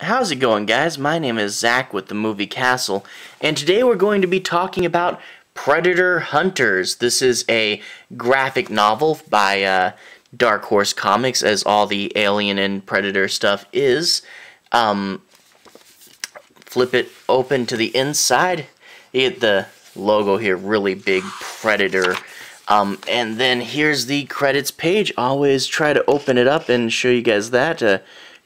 How's it going, guys? My name is Zach with the movie Castle, and today we're going to be talking about Predator Hunters. This is a graphic novel by uh, Dark Horse Comics, as all the Alien and Predator stuff is. Um, flip it open to the inside. You get the logo here, really big Predator. Um, and then here's the credits page. Always try to open it up and show you guys that. Uh,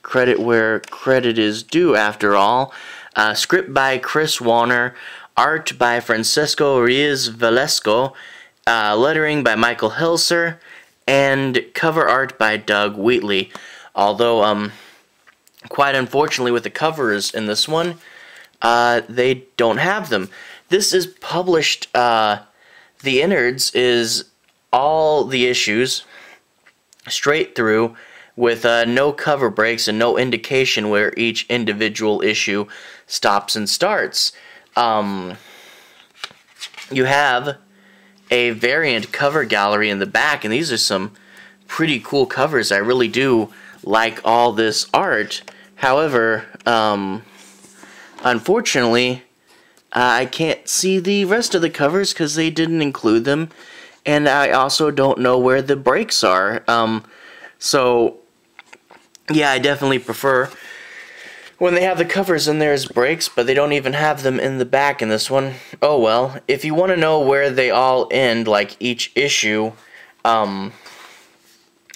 credit where credit is due, after all. Uh, script by Chris Warner, art by Francisco Ruiz Velasco, uh, lettering by Michael Heisler, and cover art by Doug Wheatley. Although, um, quite unfortunately, with the covers in this one, uh, they don't have them. This is published, uh, the innards is all the issues straight through with uh, no cover breaks and no indication where each individual issue stops and starts. Um, you have a variant cover gallery in the back, and these are some pretty cool covers. I really do like all this art. However, um, unfortunately, I can't see the rest of the covers because they didn't include them, and I also don't know where the breaks are. Um, so yeah, I definitely prefer when they have the covers in there as breaks, but they don't even have them in the back in this one. Oh well, if you want to know where they all end, like each issue, um,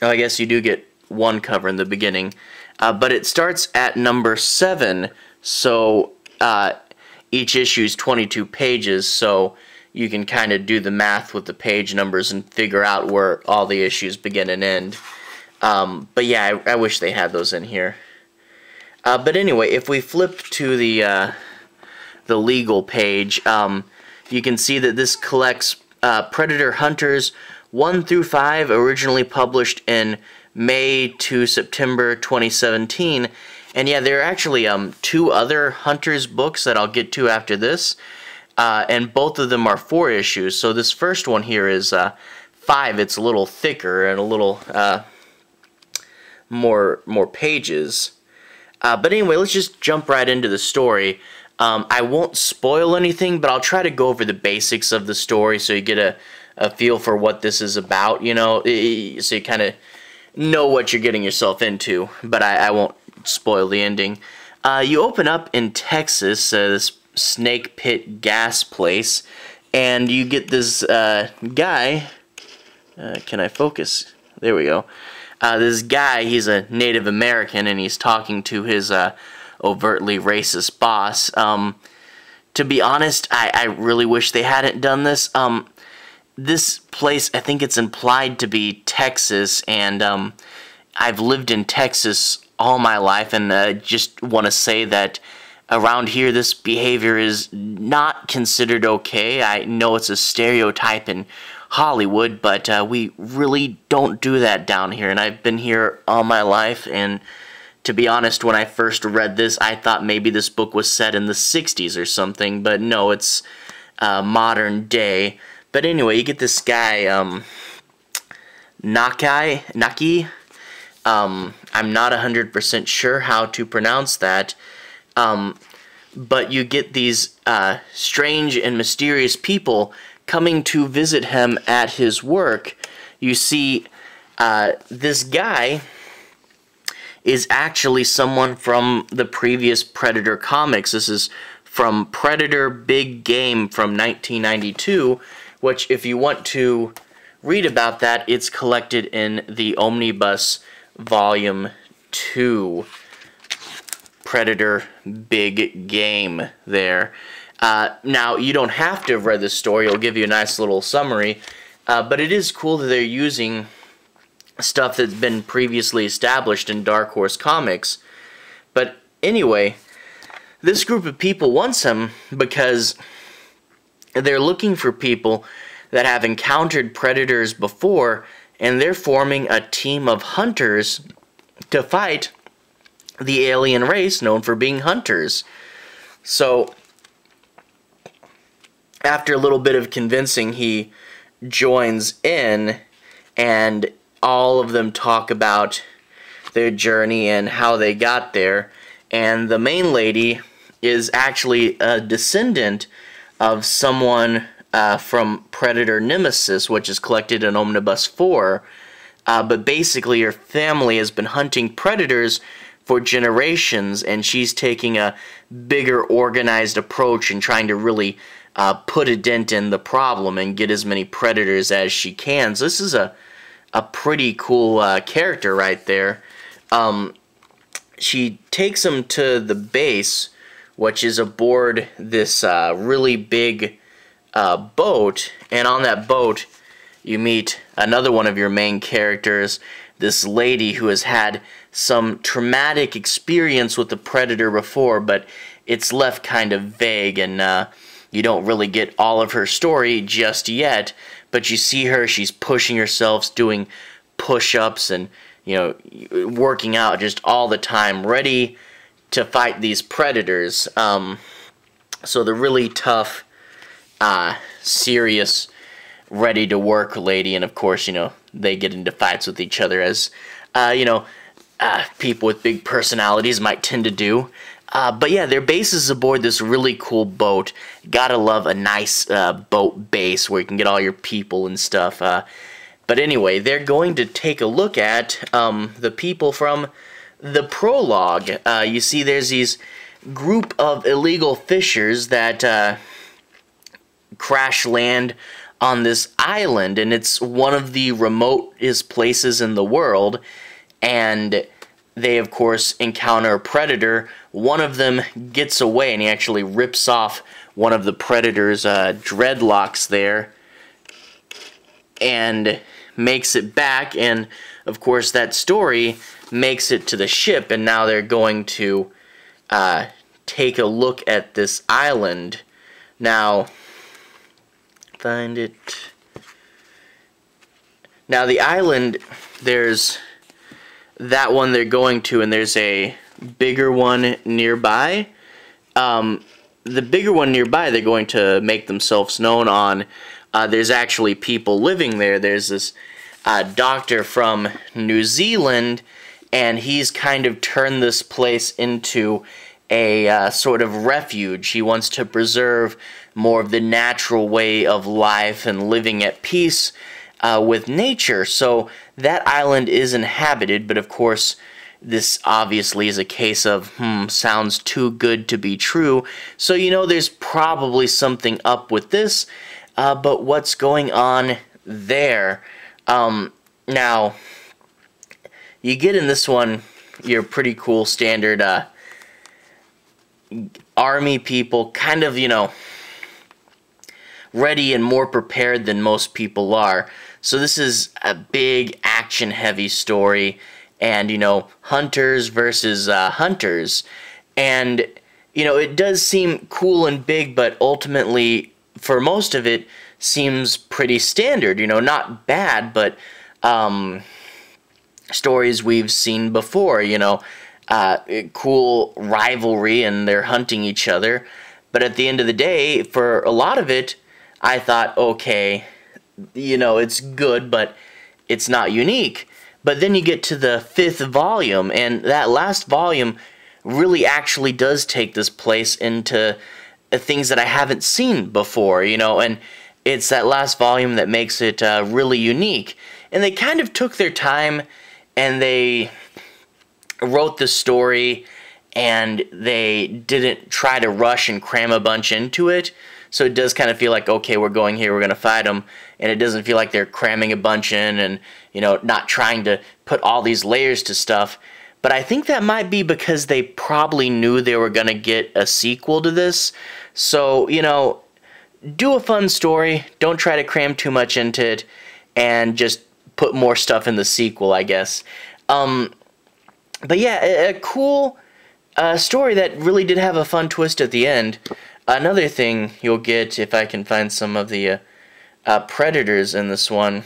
I guess you do get one cover in the beginning, uh, but it starts at number 7, so uh, each issue is 22 pages, so you can kind of do the math with the page numbers and figure out where all the issues begin and end. Um, but yeah, I, I, wish they had those in here. Uh, but anyway, if we flip to the uh, the legal page, um, you can see that this collects uh, Predator Hunters 1 through 5, originally published in May to September 2017. And yeah, there are actually um, two other Hunters books that I'll get to after this. Uh, and both of them are four issues. So this first one here is uh, five. It's a little thicker and a little uh, more more pages. Uh, but anyway, let's just jump right into the story. Um, I won't spoil anything, but I'll try to go over the basics of the story so you get a, a feel for what this is about, you know, so you kind of know what you're getting yourself into, but I, I won't spoil the ending. Uh, you open up in Texas, uh, this snake pit gas place, and you get this uh, guy. Uh, can I focus? There we go uh, this guy, he's a Native American, and he's talking to his uh, overtly racist boss. Um, to be honest, I, I really wish they hadn't done this. Um, this place, I think it's implied to be Texas, and um, I've lived in Texas all my life, and I uh, just want to say that around here this behavior is not considered okay. I know it's a stereotype and Hollywood, but uh, we really don't do that down here. And I've been here all my life, and to be honest, when I first read this, I thought maybe this book was set in the 60s or something, but no, it's uh, modern day. But anyway, you get this guy, um, Nakai, Naki. Um, I'm not 100% sure how to pronounce that. Um, but you get these uh, strange and mysterious people coming to visit him at his work, you see uh, this guy is actually someone from the previous Predator comics. This is from Predator Big Game from 1992, which if you want to read about that, it's collected in the Omnibus Volume 2. Predator Big Game there. Uh, now, you don't have to have read this story. It'll give you a nice little summary. Uh, but it is cool that they're using stuff that's been previously established in Dark Horse Comics. But anyway, this group of people wants him because they're looking for people that have encountered predators before, and they're forming a team of hunters to fight the alien race known for being hunters. So after a little bit of convincing, he joins in, and all of them talk about their journey and how they got there. and the main lady is actually a descendant of someone uh, from Predator Nemesis, which is collected in Omnibus 4. Uh, but basically, her family has been hunting predators for generations, and she's taking a bigger, organized approach and trying to really uh, put a dent in the problem and get as many predators as she can. So this is a a pretty cool uh, character right there. Um, she takes him to the base, which is aboard this uh, really big uh, boat, and on that boat you meet another one of your main characters, this lady who has had some traumatic experience with the predator before, but it's left kind of vague and uh, you don't really get all of her story just yet. But you see her, she's pushing herself, doing push-ups and you know working out just all the time, ready to fight these predators. Um, so the really tough, uh, serious, ready to work lady, and of course you know they get into fights with each other as uh, you know uh, people with big personalities might tend to do. Uh, but yeah, their base is aboard this really cool boat. Gotta love a nice uh, boat base where you can get all your people and stuff. Uh, but anyway, they're going to take a look at um, the people from the prologue. Uh, you see, there's these group of illegal fishers that uh, crash land on this island, and it's one of the remotest places in the world. And they, of course, encounter a predator. One of them gets away, and he actually rips off one of the predator's uh, dreadlocks there and makes it back. And, of course, that story makes it to the ship, and now they're going to uh, take a look at this island. Now, find it. Now, the island, there's that one they're going to, and there's a bigger one nearby. Um, the bigger one nearby, they're going to make themselves known on. Uh, there's actually people living there. There's this uh, doctor from New Zealand, and he's kind of turned this place into a uh, sort of refuge. He wants to preserve more of the natural way of life and living at peace uh, with nature. So that island is inhabited, but of course, this obviously is a case of, hmm, sounds too good to be true. So you know there's probably something up with this, uh, but what's going on there? Um, now, you get in this one your pretty cool standard uh, army people, kind of, you know, ready and more prepared than most people are. So this is a big action heavy story and you know hunters versus uh, hunters and you know it does seem cool and big but ultimately for most of it seems pretty standard you know not bad but um, stories we've seen before you know uh, cool rivalry and they're hunting each other but at the end of the day for a lot of it I thought okay you know, it's good, but it's not unique. But then you get to the fifth volume, and that last volume really actually does take this place into things that I haven't seen before, you know, and it's that last volume that makes it uh, really unique. And they kind of took their time and they wrote the story and they didn't try to rush and cram a bunch into it. So it does kind of feel like, okay, we're going here, we're going to fight them. And it doesn't feel like they're cramming a bunch in and, you know, not trying to put all these layers to stuff. But I think that might be because they probably knew they were going to get a sequel to this. So, you know, do a fun story. Don't try to cram too much into it. And just put more stuff in the sequel, I guess. Um, but yeah, a, a cool uh, story that really did have a fun twist at the end. Another thing you'll get if I can find some of the uh, uh, predators in this one,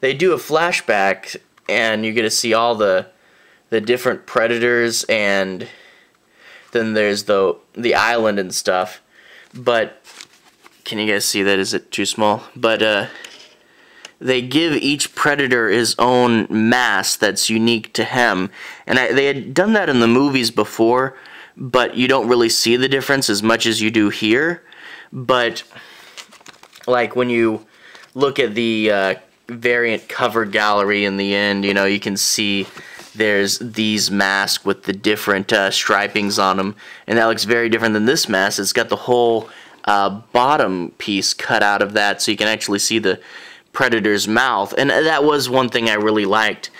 they do a flashback and you get to see all the the different predators and then there's the the island and stuff. But can you guys see that? Is it too small? But uh, they give each predator his own mask that's unique to him. And I, they had done that in the movies before, but you don't really see the difference as much as you do here. But, like, when you look at the uh, variant cover gallery in the end, you know, you can see there's these masks with the different uh, stripings on them. And that looks very different than this mask. It's got the whole uh, bottom piece cut out of that so you can actually see the predator's mouth. And that was one thing I really liked.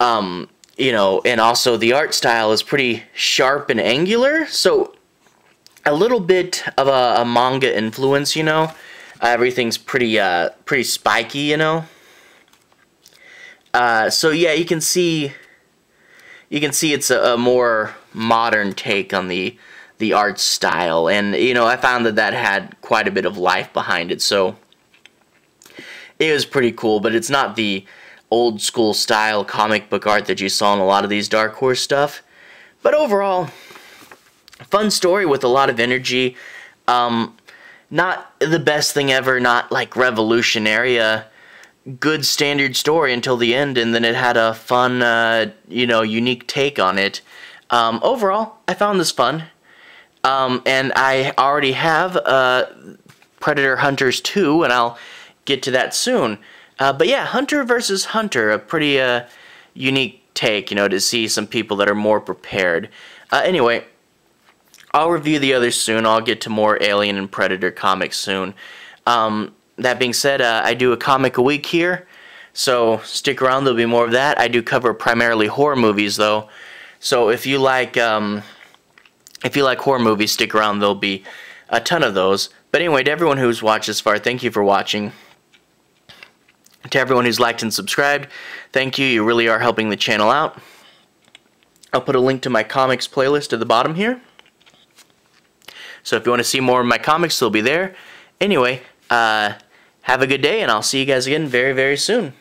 Um, you know, and also the art style is pretty sharp and angular. So a little bit of a, a manga influence, you know. Everything's pretty uh, pretty spiky, you know. Uh, so yeah, you can see you can see it's a, a, more modern take on the the art style, and you know I found that that had quite a bit of life behind it. So it was pretty cool, but it's not the old school style comic book art that you saw in a lot of these Dark Horse stuff. But overall, fun story with a lot of energy. Um, not the best thing ever, not like revolutionary. Good standard story until the end, and then it had a fun, uh, you know, unique take on it. Um, overall, I found this fun. Um, and I already have uh, Predator Hunters 2, and I'll get to that soon. Uh, but yeah, Hunter versus Hunter, a pretty uh, unique take, you know, to see some people that are more prepared. Uh, anyway, I'll review the others soon. I'll get to more Alien and Predator comics soon. Um, that being said, uh, I do a comic a week here, so stick around. There'll be more of that. I do cover primarily horror movies, though. So if you like, um, if you like horror movies, stick around. There'll be a ton of those. But anyway, to everyone who's watched this far, thank you for watching. To everyone who's liked and subscribed, thank you. You really are helping the channel out. I'll put a link to my comics playlist at the bottom here. So if you want to see more of my comics, they'll be there. Anyway, uh, have a good day, and I'll see you guys again very, very soon.